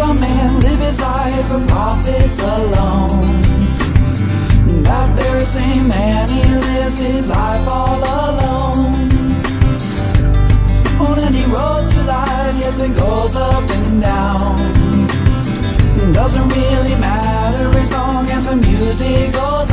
Some man live his life for profits alone same man, he lives his life all alone. On any road to life, yes, it goes up and down. Doesn't really matter as long as the music goes